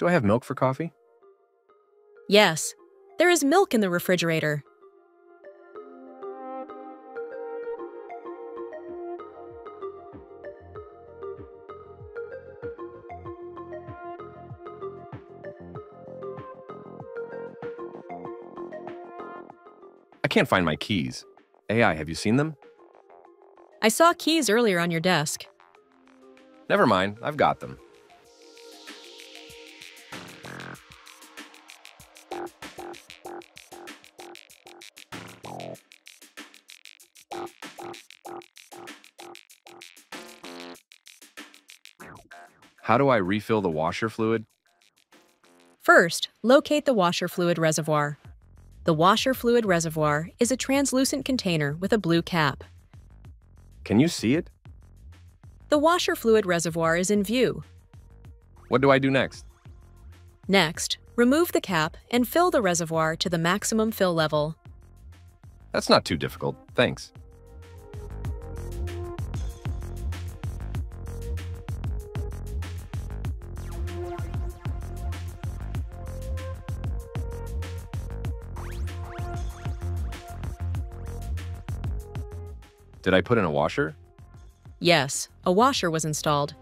Do I have milk for coffee? Yes, there is milk in the refrigerator. I can't find my keys. AI, have you seen them? I saw keys earlier on your desk. Never mind, I've got them. How do I refill the washer fluid? First, locate the washer fluid reservoir. The washer fluid reservoir is a translucent container with a blue cap. Can you see it? The washer fluid reservoir is in view. What do I do next? Next, remove the cap and fill the reservoir to the maximum fill level. That's not too difficult, thanks. Did I put in a washer? Yes, a washer was installed.